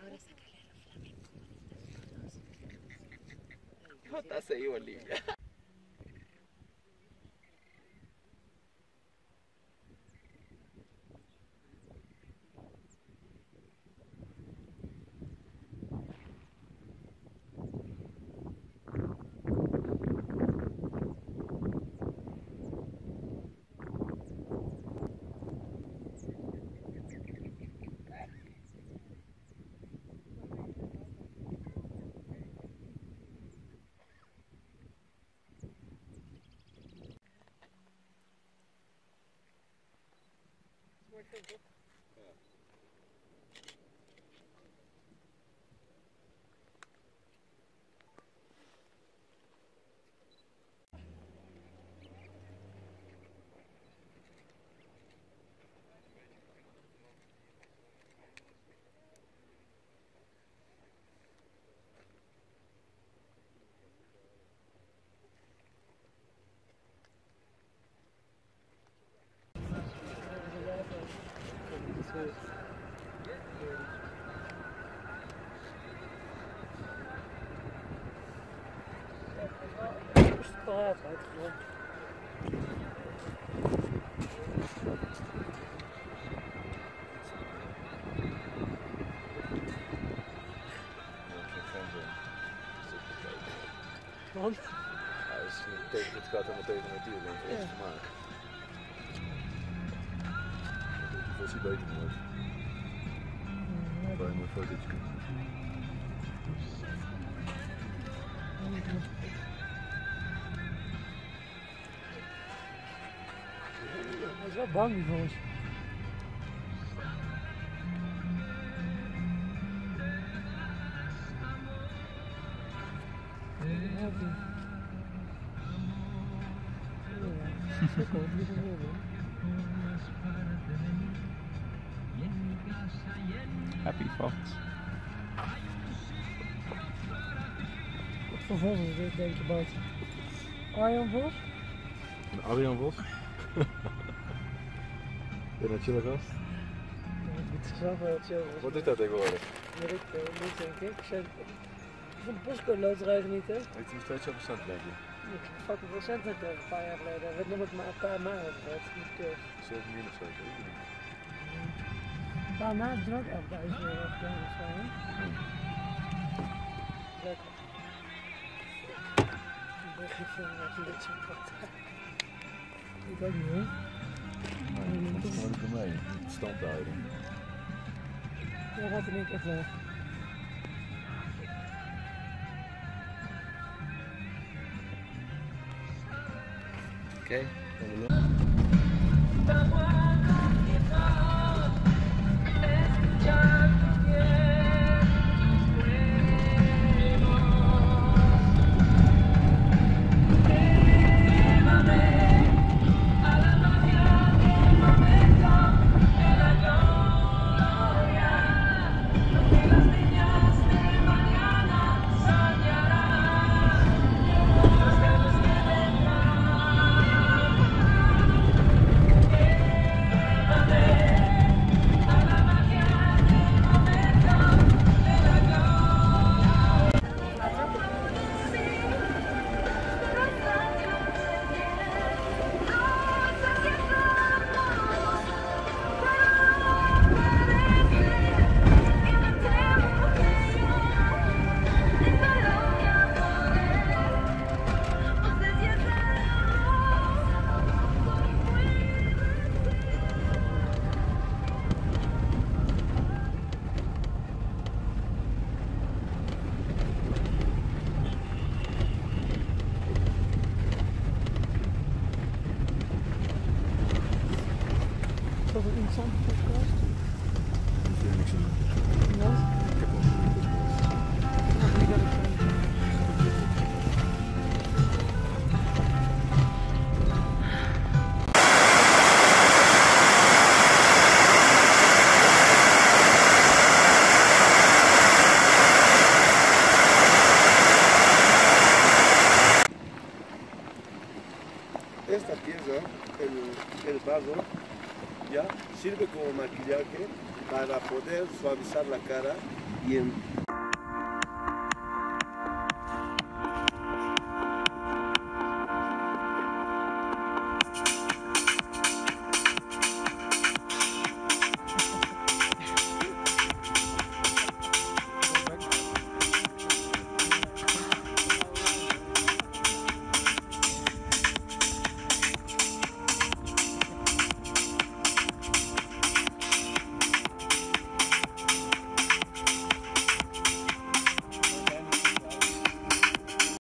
Ahora sácale a los flamencos. JCI Bolivia. Straat uitgelopen. Want? Ja, dus het, tegen, het gaat helemaal tegen de natuur, denk ik, Ja. ja. te maken. Dat is beter wordt. Waar je een fotootje kunt. Hij wel bang die. Happy Fox. Wat voor vos is dit, denk je, Bart? Arjan Vos? Een Arjan Vos. Ben je een chille gast? Het is zelf wel chill. Wat is maar- dat tegenwoordig? Weet ik veel, niet denk ik. Ik zei- Van de postcode loterij genieten. Weet je steeds over cent, denk je? Ik heb fucking veel centen gekregen een paar jaar geleden. Werd nog met maar een paar maanden gehad. Niet kut. 7 min of zo, ik weet niet. Een paar maanden is ook 11.000 euro of zo. hè? Lekker. Ik ben geen fan van dit soort praktijk. Ik ook niet hoor. Moet Dat mij, niet stand houden. Jij gaat er niet echt weg. Oké. Dat een interessante podcast? Ik vind niks aan. Ja? Ik heb wel Ja, die kan ik zo. Esta pieza, el, el barro, sirve como maquillaje para poder suavizar la cara y en-